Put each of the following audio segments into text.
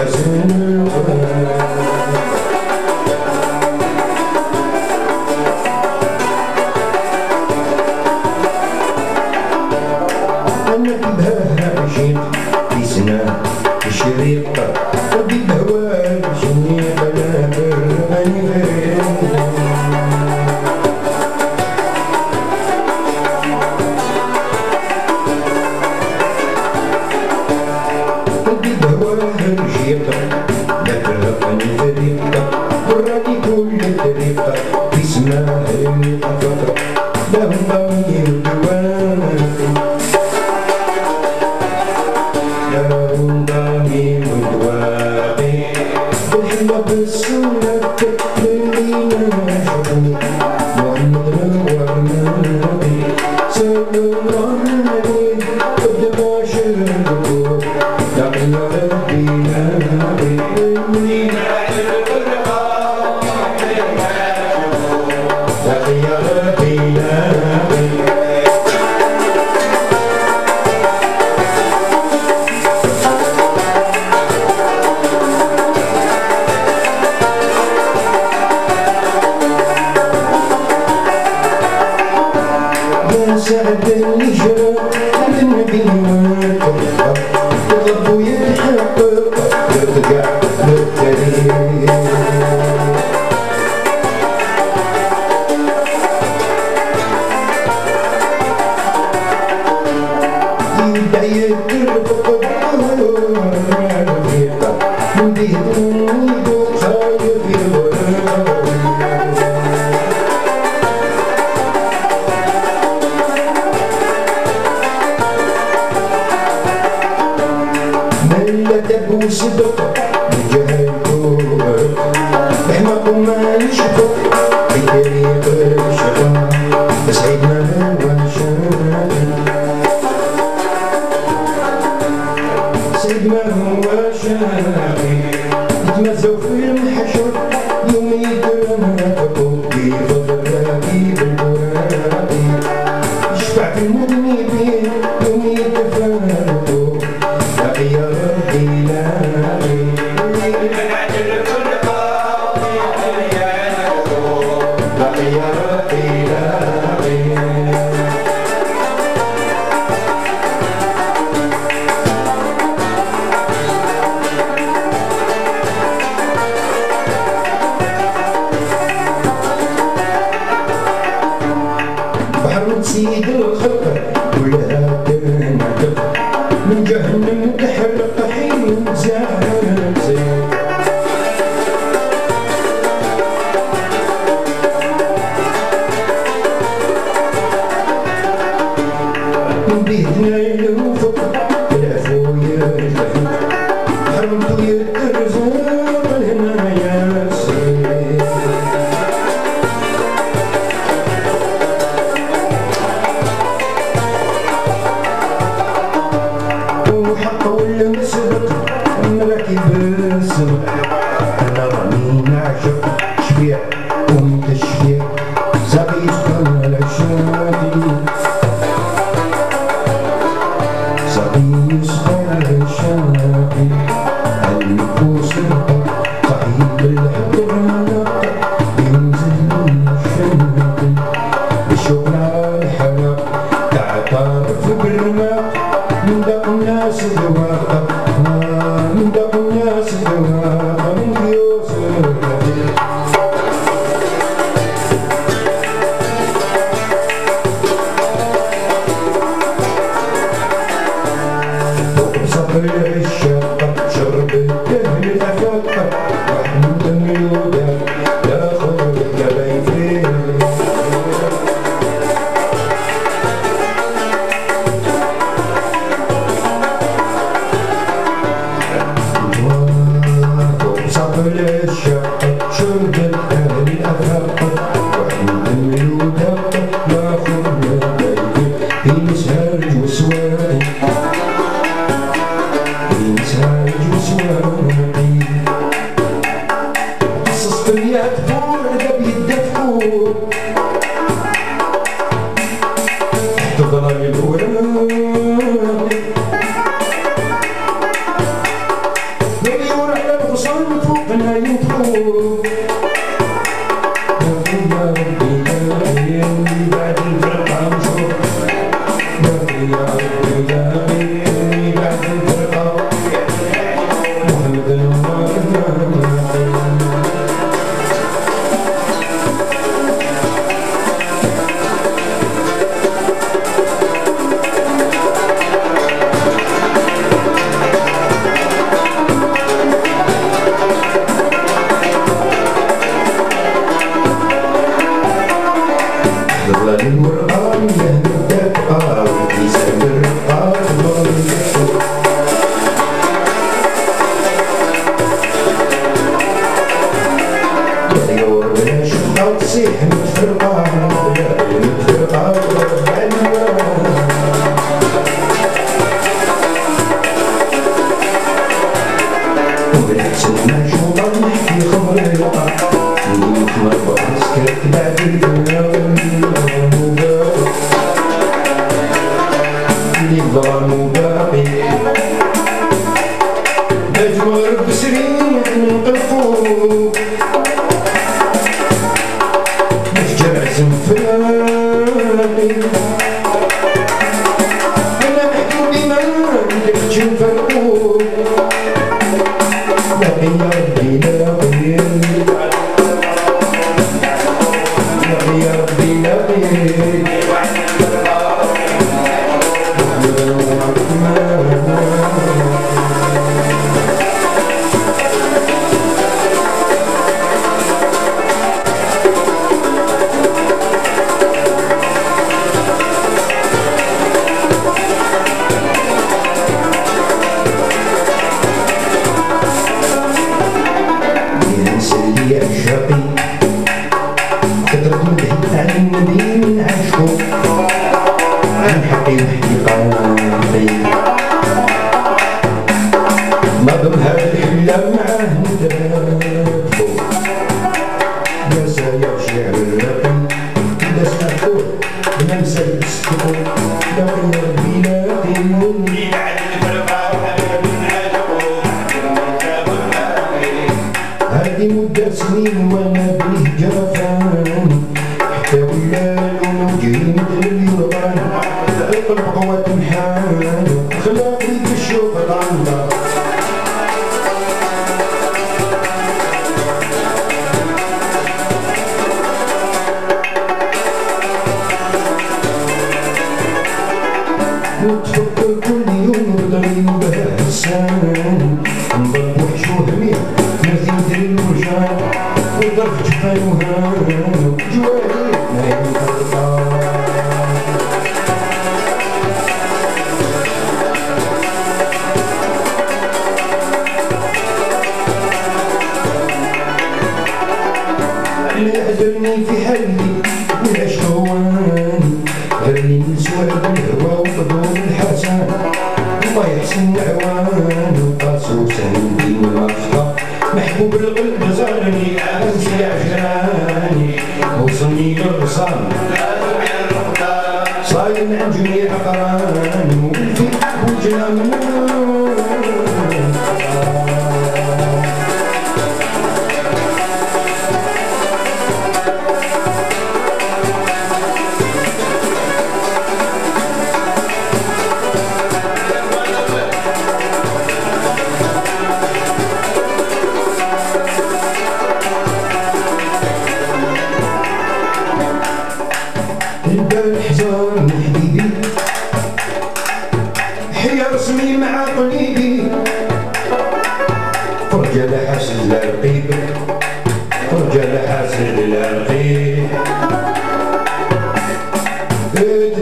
has to the Mi gelin kuru Mehmet bu meni şükür Bir it. And then said, Now in your do futebol, joelho,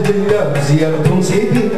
لله زيارة سيدي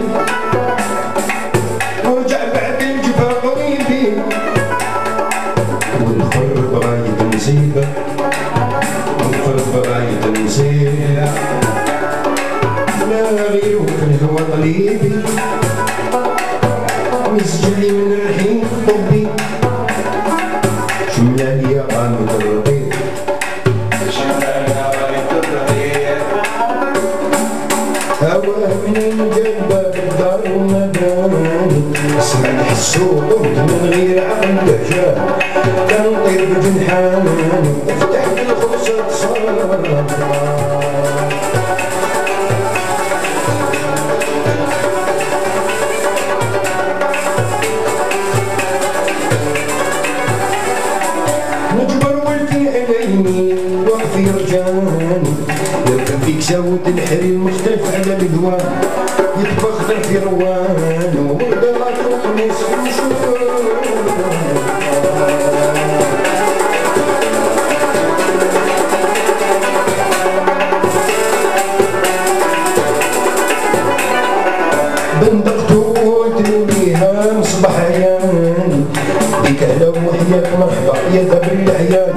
بك أهلا وحياك مرحبا يا ذهب العيال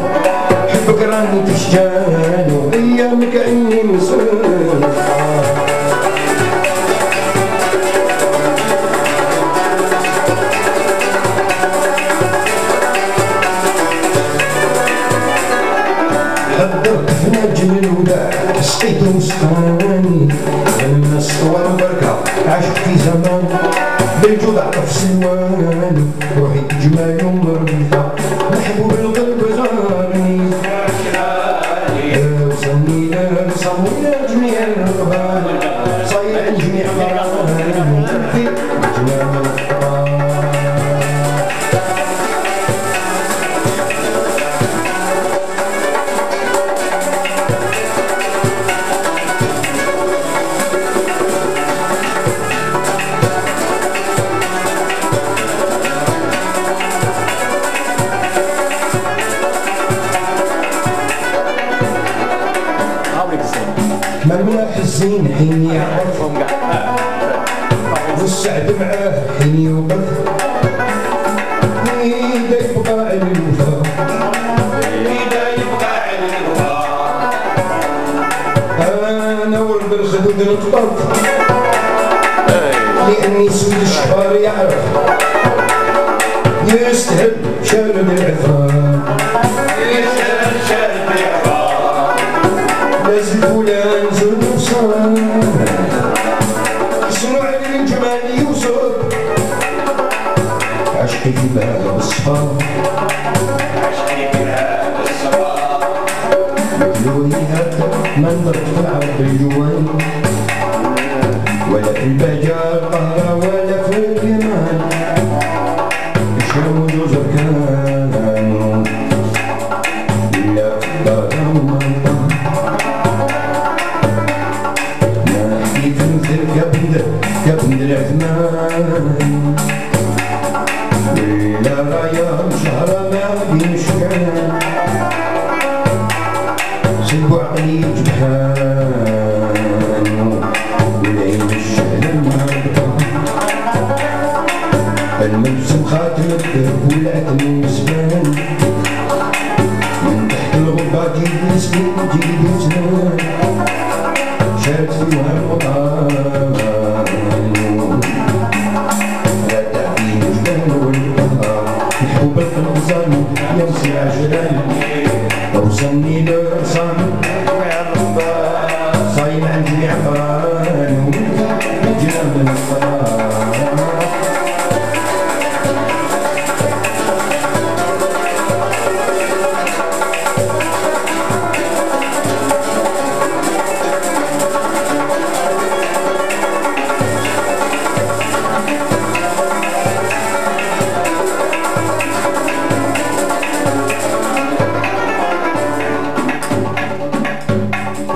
حبك راني تشجان. 誰か分からない。بالخدود نقبض لأني سود الشهر يعرف. يستهب شارب العذران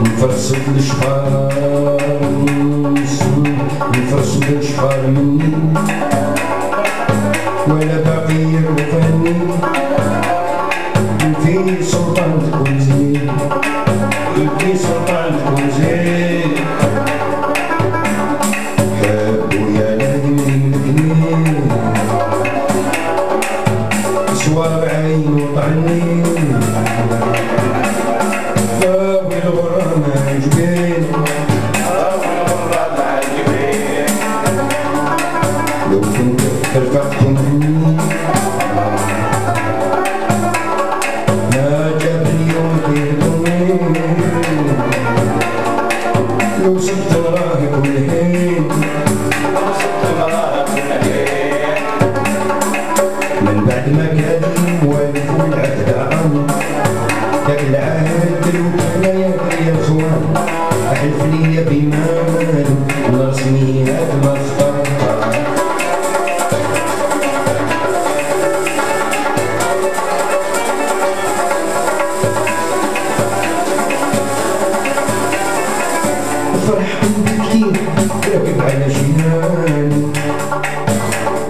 Me faço de disfarce Me faço de disfarce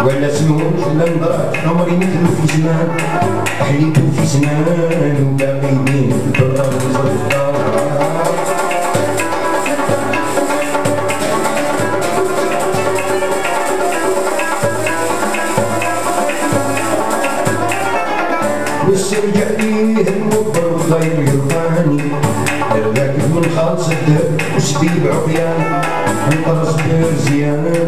ولا اسمهم ولا مضرات عمري ما تلف في زمان. حليت في زمان ولا قايمين في الدرة والزرقاء والسرجع ليه المبر غير يلقاني راكب من خالص الدهب وسبيب عريان وطرس برزيان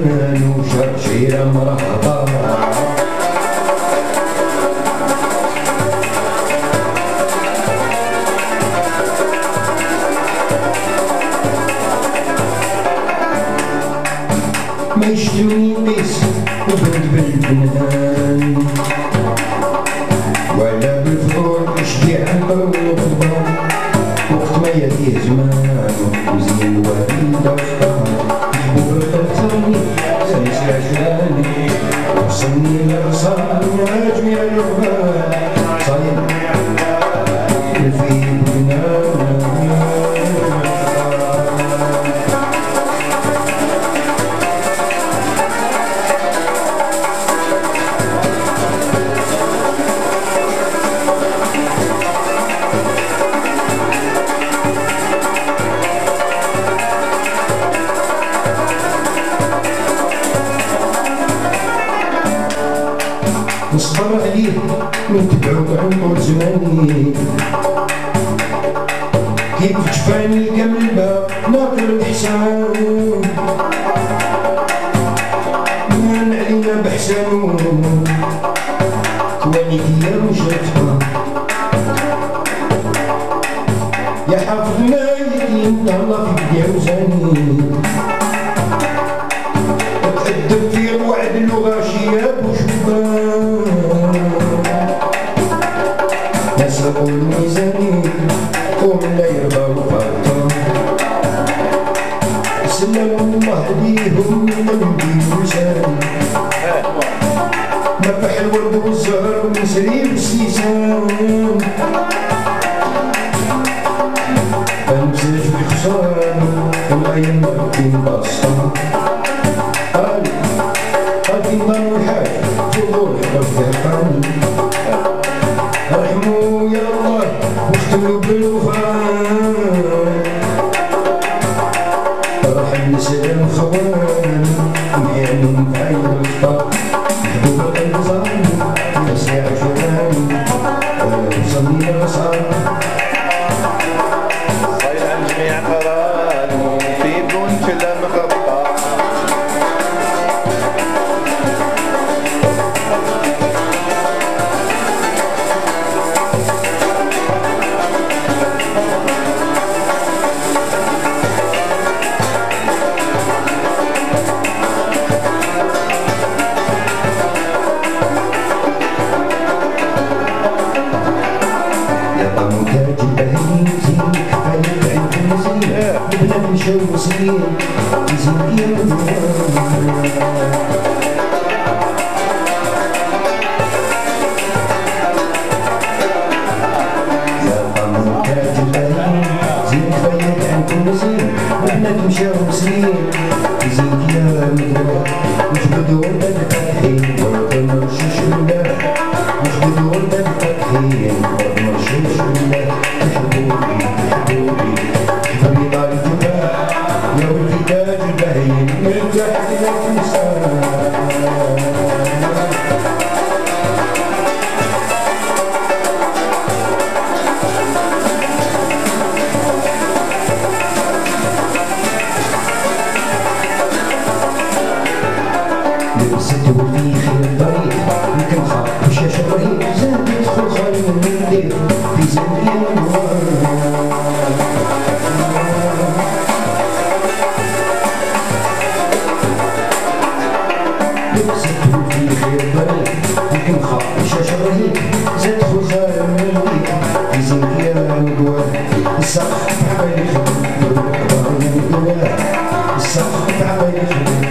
Mestre, o intenso, o bem de bem, o bem de bem. yapışma Hesap olmaz صباح النسيم خبرنا كاتب بهيتي فيبعد نزيل بدنا نشوف زين Salvation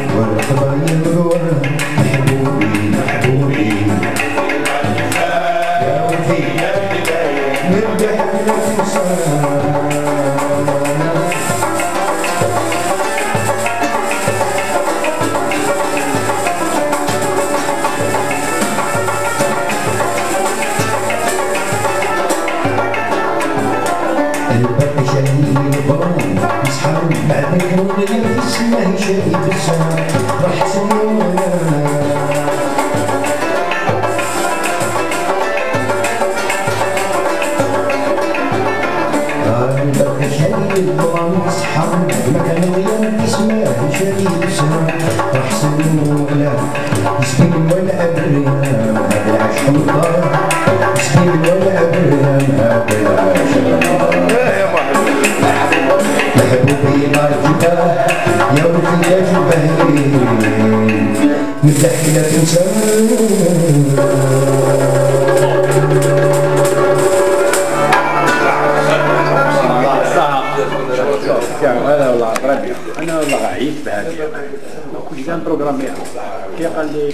الدرام أصحاب مكان غير اسمه شادي يسمع أحسن ولا يسكن ولا أبرياء بلاش مطار يسكن ولا أبرياء بلاش محبوبي نار جباه يا ولدي يا جباهي مدحي تنسى هذا والله ربيع أنا والله عييت بهذه. كل كان بروغراميها كي قال لي